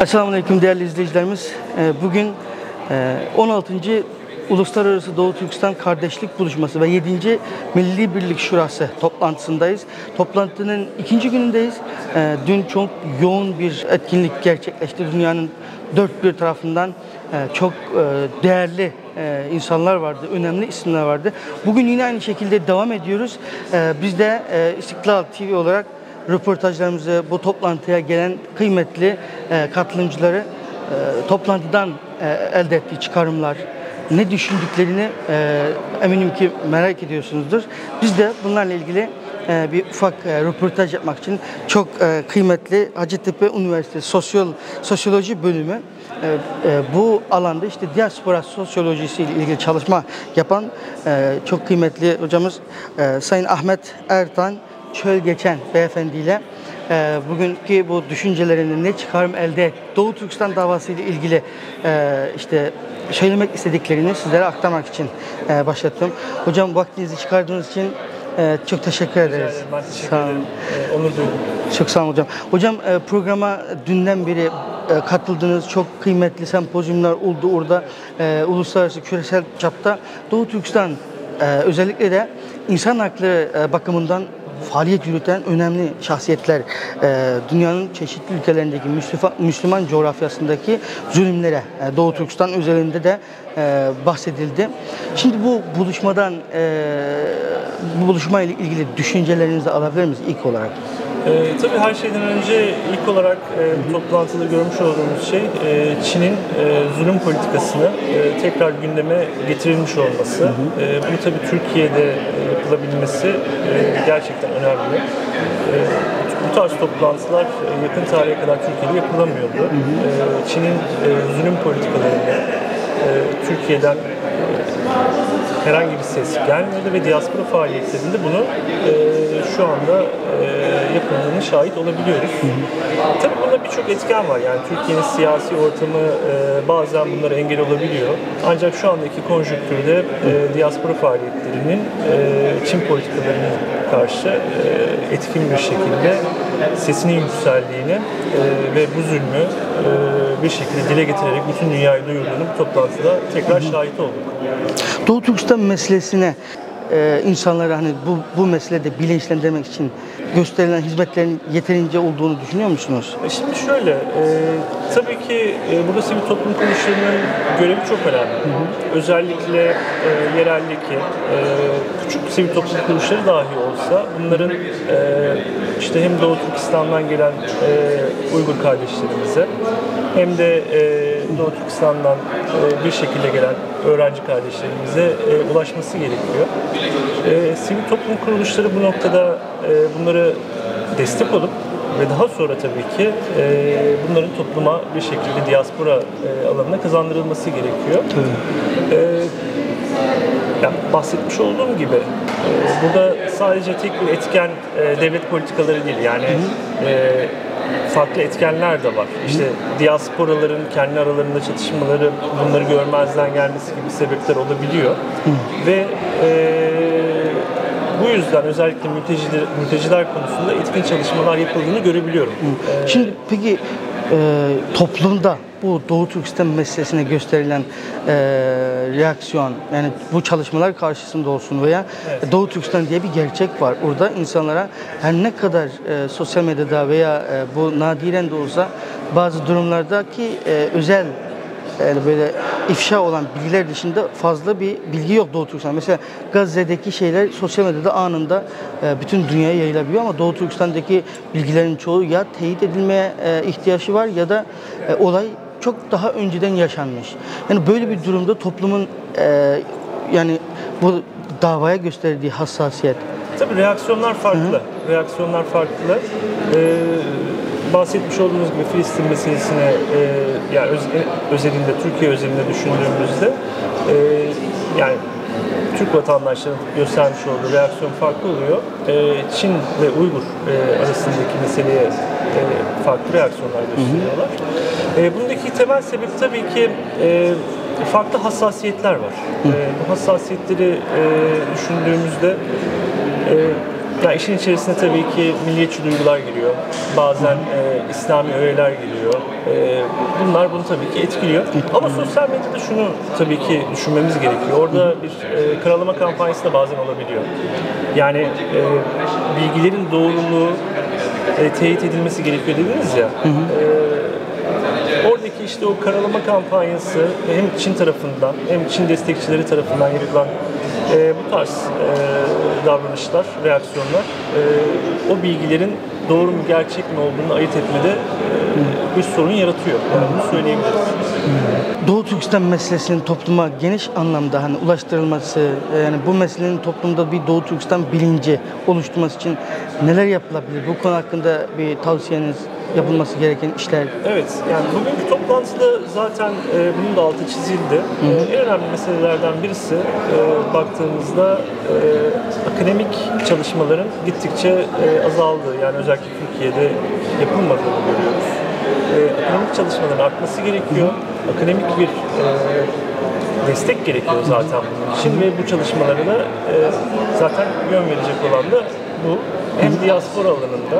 Esselamu Aleyküm değerli izleyicilerimiz. Ee, Bugün e, 16. Uluslararası Doğu Türkistan Kardeşlik Buluşması ve 7. Milli Birlik Şurası toplantısındayız. Toplantının ikinci günündeyiz. Ee, Dün çok yoğun bir etkinlik gerçekleşti. Dünyanın dört bir tarafından e, çok e, değerli e, insanlar vardı, önemli isimler vardı. Bugün yine aynı şekilde devam ediyoruz. Ee, Biz de e, İstiklal TV olarak röportajlarımızı, bu toplantıya gelen kıymetli e, katılımcıları e, toplantıdan e, elde ettiği çıkarımlar, ne düşündüklerini e, eminim ki merak ediyorsunuzdur. Biz de bunlarla ilgili e, bir ufak e, röportaj yapmak için çok e, kıymetli Hacettepe Üniversitesi Sosyal Sosyoloji Bölümü e, e, bu alanda işte diaspora sosyolojisi ile ilgili çalışma yapan e, çok kıymetli hocamız e, Sayın Ahmet Ertan Çöl Geçen beyefendiyle e, bugünkü bu düşüncelerini ne çıkarım elde et, Doğu Türkistan davası ile ilgili e, işte söylemek istediklerini sizlere aktarmak için e, başlattım. Hocam vaktinizi çıkardığınız için e, çok teşekkür ederiz. Ben teşekkür Sağ olun. ederim. Ee, onur duydum. Çok sağ olun hocam. Hocam e, programa dünden beri e, katıldığınız çok kıymetli sempozyumlar oldu orada. E, uluslararası küresel çapta Doğu Türkistan özellikle de insan hakları e, bakımından faaliyet yürüten önemli şahsiyetler e, dünyanın çeşitli ülkelerindeki Müslüman, coğrafyasındaki zulümlere e, Doğu Türkistan özelinde de bahsedildi. Şimdi bu buluşmadan bu buluşma ile ilgili düşüncelerinizi alabilir miyiz ilk olarak? Ee, tabii her şeyden önce ilk olarak e, bu toplantıda görmüş olduğumuz şey e, Çin'in e, zulüm politikasını e, tekrar gündeme getirilmiş olması. E, bunu tabii Türkiye'de e, yapılabilmesi e, gerçekten önemli. E, bu tarz toplantılar e, yakın tarihe kadar Türkiye'de yapılamıyordu. E, Çin'in e, zulüm politikalarını e, Türkiye'den herhangi bir ses gelmiyordu ve diaspora faaliyetlerinde bunu e, şu anda e, yapıldığını şahit olabiliyoruz. Tabii bunda birçok etken var. Yani Türkiye'nin siyasi ortamı e, bazen bunlara engel olabiliyor. Ancak şu andaki konjonktürde e, diaspora faaliyetlerinin e, Çin politikalarına karşı e, etkin bir şekilde sesinin yükseldiğini e, ve bu zulmü e, bir şekilde dile getirerek bütün dünyayı duyurduğunu bu toplantıda tekrar şahit olduk. Doğu Türkistan meselesine e, insanları hani bu bu meselede bilinçlendirmek için gösterilen hizmetlerin yeterince olduğunu düşünüyor musunuz? E Şimdi şöyle, e, tabii ki e, burada sivil toplum kuruluşlarının görevi çok önemli. Özellikle e, yereldeki e, küçük sivil toplum kuruluşları dahi olsa bunların e, işte hem Doğu Türkistan'dan gelen e, Uygur kardeşlerimize hem de e, Doğu Türkistan'dan e, bir şekilde gelen öğrenci kardeşlerimize e, ulaşması gerekiyor. E, sivil toplum kuruluşları bu noktada e, bunları destek olup ve daha sonra tabii ki e, bunların topluma bir şekilde diaspora e, alanına kazandırılması gerekiyor. E, ya bahsetmiş olduğum gibi e, burada sadece tek bir etken e, devlet politikaları değil yani e, farklı etkenler de var. İşte diasporaların kendi aralarında çatışmaları, bunları görmezden gelmesi gibi sebepler olabiliyor. Ve e, bu yüzden özellikle mülteciler, mülteciler konusunda etkin çalışmalar yapıldığını görebiliyorum. E, Şimdi peki e, toplumda bu Doğu Türkistan meselesine gösterilen e, reaksiyon yani bu çalışmalar karşısında olsun veya Doğu Türkistan diye bir gerçek var. Orada insanlara her ne kadar e, sosyal medyada veya e, bu nadiren de olsa bazı durumlardaki e, özel yani böyle ifşa olan bilgiler dışında fazla bir bilgi yok Doğu Türkistan. Mesela Gazze'deki şeyler sosyal medyada anında bütün dünyaya yayılabiliyor ama Doğu Türkistan'daki bilgilerin çoğu ya teyit edilmeye ihtiyacı var ya da olay çok daha önceden yaşanmış. Yani böyle bir durumda toplumun e, yani bu davaya gösterdiği hassasiyet Tabii reaksiyonlar farklı. Reaksiyonlar farklı. Ee, bahsetmiş olduğunuz gibi Filistin meselesine e, yani öz, özelinde Türkiye özelinde düşündüğümüzde e, yani Türk vatandaşlarının göstermiş olduğu reaksiyon farklı oluyor. E, Çin ve Uygur e, arasındaki meseleye e, farklı reaksiyonlar gösteriyorlar. E, bundaki temel sebep tabii ki e, farklı hassasiyetler var. E, bu hassasiyetleri e, düşündüğümüzde e, Ya işin içerisine tabii ki milliyetçi duygular giriyor. Bazen e, İslami öğeler giriyor. E, bunlar bunu tabii ki etkiliyor. Ama sosyal medyada şunu tabii ki düşünmemiz gerekiyor. Orada bir e, karalama kampanyası da bazen olabiliyor. Yani e, bilgilerin doğruluğu e, teyit edilmesi gerekiyor dediniz ya. E, oradaki işte o karalama kampanyası hem Çin tarafından hem Çin destekçileri tarafından yapılan e, bu tarz e, davranışlar, reaksiyonlar e, o bilgilerin doğru mu gerçek mi olduğunu ayırt etmede e, bir sorun yaratıyor. Yani bunu söyleyebiliriz. Doğu Türkistan meselesinin topluma geniş anlamda hani ulaştırılması, e, yani bu meselenin toplumda bir Doğu Türkistan bilinci oluşturması için neler yapılabilir? Bu konu hakkında bir tavsiyeniz, yapılması gereken işler. Evet, yani bugünkü toplantıda zaten e, bunun da altı çizildi. E, en önemli meselelerden birisi e, baktığımızda e, akademik çalışmaların gittikçe e, azaldığı, yani özellikle Türkiye'de yapılmadığını görüyoruz. E, akademik çalışmaların artması gerekiyor. Akademik bir e, destek gerekiyor zaten bunun için ve bu çalışmalara da e, zaten yön verecek olan da bu. Hem diaspora alanında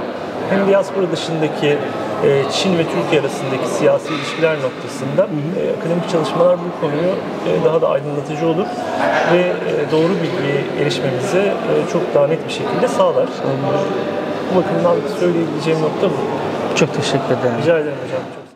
hem diaspora dışındaki e, Çin ve Türkiye arasındaki siyasi ilişkiler noktasında e, akademik çalışmalar bu konuyu e, daha da aydınlatıcı olur ve e, doğru bilgiye erişmemizi e, çok daha net bir şekilde sağlar. Bu bakımdan söyleyebileceğim nokta bu. Çok teşekkür ederim. Rica ederim hocam. Çok